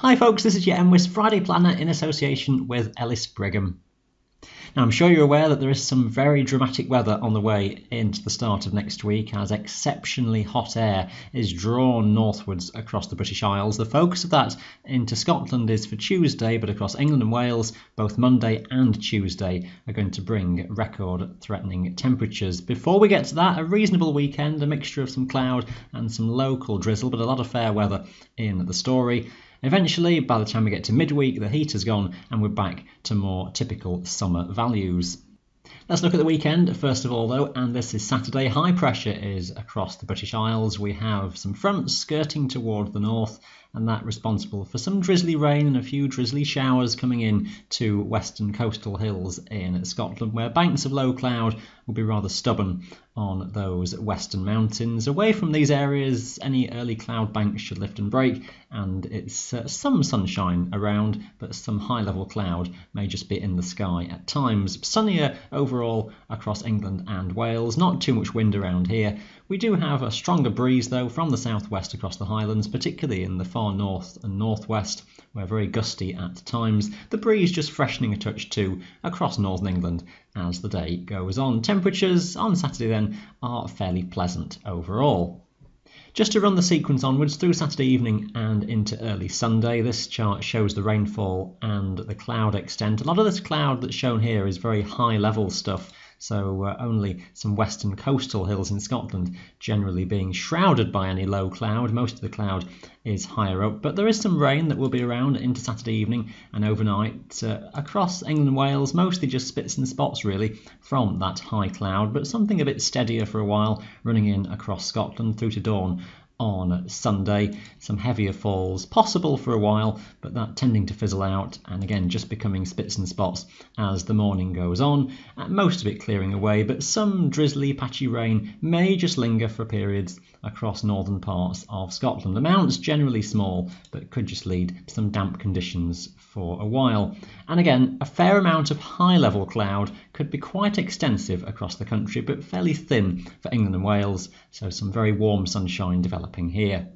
Hi, folks, this is your MWIS Friday Planner in association with Ellis Brigham. Now, I'm sure you're aware that there is some very dramatic weather on the way into the start of next week as exceptionally hot air is drawn northwards across the British Isles. The focus of that into Scotland is for Tuesday, but across England and Wales, both Monday and Tuesday are going to bring record threatening temperatures. Before we get to that, a reasonable weekend, a mixture of some cloud and some local drizzle, but a lot of fair weather in the story. Eventually, by the time we get to midweek, the heat has gone and we're back to more typical summer values. Let's look at the weekend first of all, though, and this is Saturday. High pressure is across the British Isles. We have some fronts skirting toward the north and that responsible for some drizzly rain and a few drizzly showers coming in to western coastal hills in Scotland, where banks of low cloud will be rather stubborn on those western mountains. Away from these areas, any early cloud banks should lift and break, and it's uh, some sunshine around, but some high level cloud may just be in the sky at times. Sunnier overall across England and Wales, not too much wind around here. We do have a stronger breeze though from the southwest across the Highlands, particularly in the far north and northwest, where very gusty at times. The breeze just freshening a touch too across northern England as the day goes on. Temperatures on Saturday then are fairly pleasant overall. Just to run the sequence onwards through Saturday evening and into early Sunday, this chart shows the rainfall and the cloud extent. A lot of this cloud that's shown here is very high level stuff so uh, only some western coastal hills in Scotland generally being shrouded by any low cloud. Most of the cloud is higher up, but there is some rain that will be around into Saturday evening and overnight uh, across England and Wales, mostly just spits and spots really from that high cloud, but something a bit steadier for a while running in across Scotland through to dawn on Sunday. Some heavier falls possible for a while, but that tending to fizzle out and again just becoming spits and spots as the morning goes on. Uh, most of it clearing away, but some drizzly, patchy rain may just linger for periods across northern parts of Scotland. The amounts generally small, but could just lead to some damp conditions for a while. And again, a fair amount of high level cloud could be quite extensive across the country, but fairly thin for England and Wales, so some very warm sunshine developing here.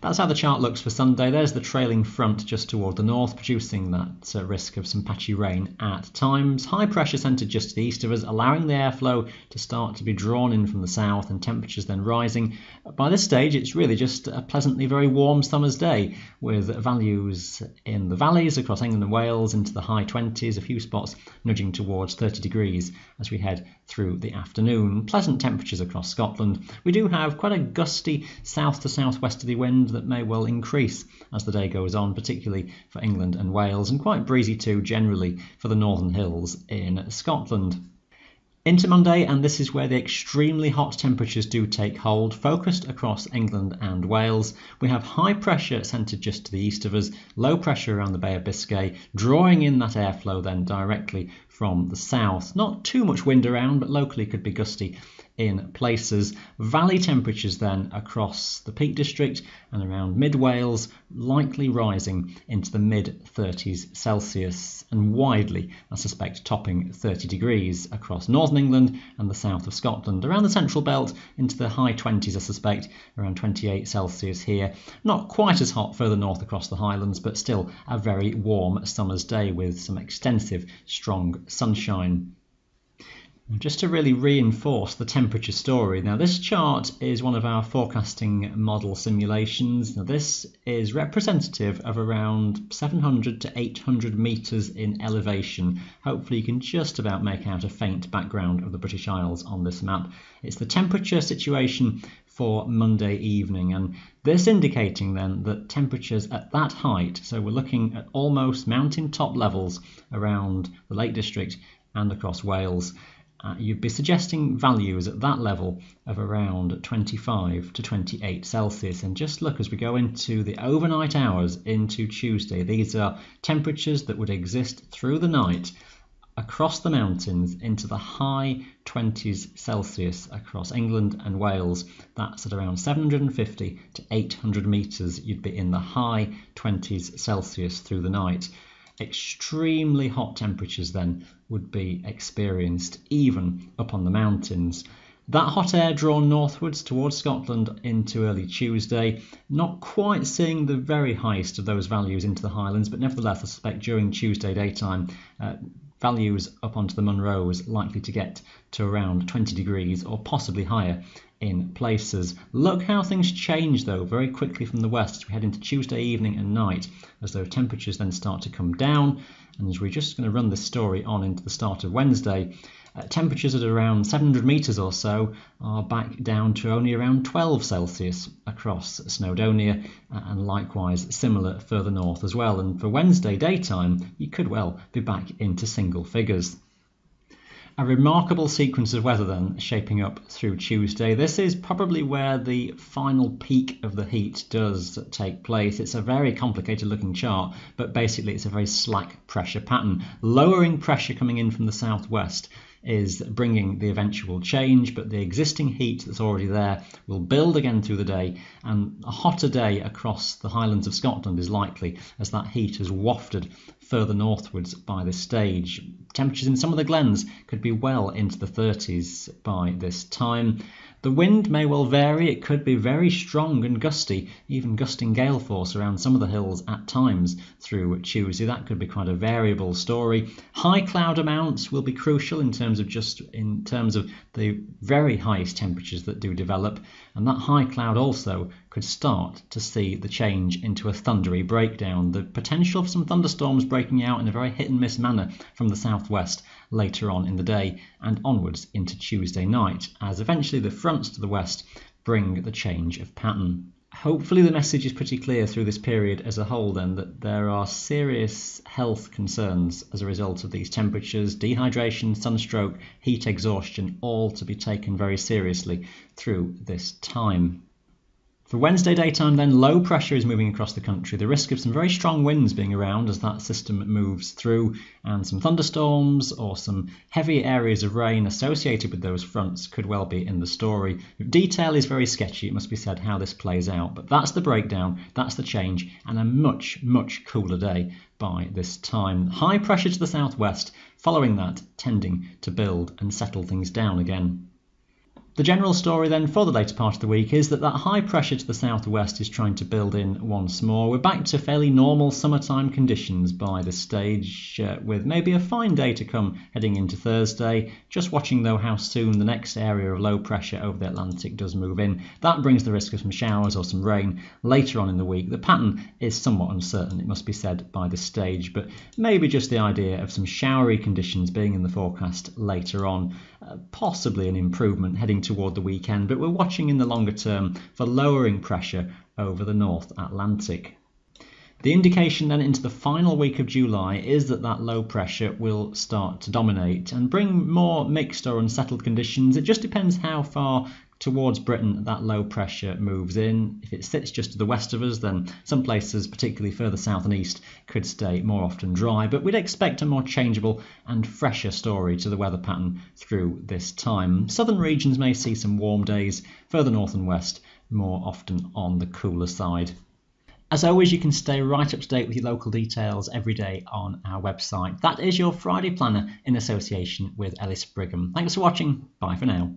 That's how the chart looks for Sunday. There's the trailing front just toward the north, producing that uh, risk of some patchy rain at times. High pressure centred just to the east of us, allowing the airflow to start to be drawn in from the south and temperatures then rising. By this stage, it's really just a pleasantly very warm summer's day with values in the valleys across England and Wales into the high 20s, a few spots nudging towards 30 degrees as we head through the afternoon. Pleasant temperatures across Scotland. We do have quite a gusty south to southwesterly wind that may well increase as the day goes on, particularly for England and Wales, and quite breezy too generally for the northern hills in Scotland. Into Monday, and this is where the extremely hot temperatures do take hold, focused across England and Wales. We have high pressure centred just to the east of us, low pressure around the Bay of Biscay, drawing in that airflow then directly from the south. Not too much wind around, but locally could be gusty in places. Valley temperatures then across the Peak District and around mid Wales likely rising into the mid 30s Celsius and widely, I suspect, topping 30 degrees across northern England and the south of Scotland. Around the central belt into the high 20s, I suspect, around 28 Celsius here. Not quite as hot further north across the Highlands, but still a very warm summer's day with some extensive, strong sunshine. Just to really reinforce the temperature story, now this chart is one of our forecasting model simulations. Now this is representative of around 700 to 800 metres in elevation. Hopefully you can just about make out a faint background of the British Isles on this map. It's the temperature situation for Monday evening and this indicating then that temperatures at that height, so we're looking at almost mountain top levels around the Lake District and across Wales, uh, you'd be suggesting values at that level of around 25 to 28 Celsius. And just look as we go into the overnight hours into Tuesday, these are temperatures that would exist through the night across the mountains into the high 20s Celsius across England and Wales. That's at around 750 to 800 metres. You'd be in the high 20s Celsius through the night. Extremely hot temperatures then would be experienced even up on the mountains. That hot air drawn northwards towards Scotland into early Tuesday, not quite seeing the very highest of those values into the Highlands, but nevertheless, I suspect during Tuesday daytime, uh, values up onto the Munros likely to get to around 20 degrees or possibly higher in places. Look how things change though very quickly from the west as we head into Tuesday evening and night as those temperatures then start to come down and as we're just going to run this story on into the start of Wednesday temperatures at around 700 metres or so are back down to only around 12 Celsius across Snowdonia, uh, and likewise similar further north as well. And for Wednesday daytime, you could well be back into single figures. A remarkable sequence of weather then shaping up through Tuesday. This is probably where the final peak of the heat does take place. It's a very complicated looking chart, but basically it's a very slack pressure pattern. Lowering pressure coming in from the southwest is bringing the eventual change, but the existing heat that's already there will build again through the day, and a hotter day across the Highlands of Scotland is likely as that heat is wafted further northwards by this stage. Temperatures in some of the glens could be well into the 30s by this time. The wind may well vary, it could be very strong and gusty, even gusting gale force around some of the hills at times through Tuesday. That could be quite a variable story. High cloud amounts will be crucial in terms of just in terms of the very highest temperatures that do develop, and that high cloud also could start to see the change into a thundery breakdown. The potential for some thunderstorms breaking out in a very hit and miss manner from the southwest later on in the day and onwards into Tuesday night, as eventually the fronts to the west bring the change of pattern. Hopefully, the message is pretty clear through this period as a whole, then, that there are serious health concerns as a result of these temperatures dehydration, sunstroke, heat exhaustion, all to be taken very seriously through this time. For Wednesday daytime, then, low pressure is moving across the country. The risk of some very strong winds being around as that system moves through, and some thunderstorms or some heavy areas of rain associated with those fronts could well be in the story. Detail is very sketchy, it must be said, how this plays out, but that's the breakdown, that's the change, and a much, much cooler day by this time. High pressure to the southwest, following that, tending to build and settle things down again. The general story then for the later part of the week is that that high pressure to the southwest is trying to build in once more. We're back to fairly normal summertime conditions by this stage, uh, with maybe a fine day to come heading into Thursday. Just watching though how soon the next area of low pressure over the Atlantic does move in. That brings the risk of some showers or some rain later on in the week. The pattern is somewhat uncertain, it must be said by this stage, but maybe just the idea of some showery conditions being in the forecast later on. Uh, possibly an improvement heading toward the weekend, but we're watching in the longer term for lowering pressure over the North Atlantic. The indication then into the final week of July is that that low pressure will start to dominate and bring more mixed or unsettled conditions. It just depends how far towards Britain that low pressure moves in. If it sits just to the west of us, then some places, particularly further south and east, could stay more often dry. But we'd expect a more changeable and fresher story to the weather pattern through this time. Southern regions may see some warm days, further north and west, more often on the cooler side. As always, you can stay right up to date with your local details every day on our website. That is your Friday Planner in association with Ellis Brigham. Thanks for watching. Bye for now.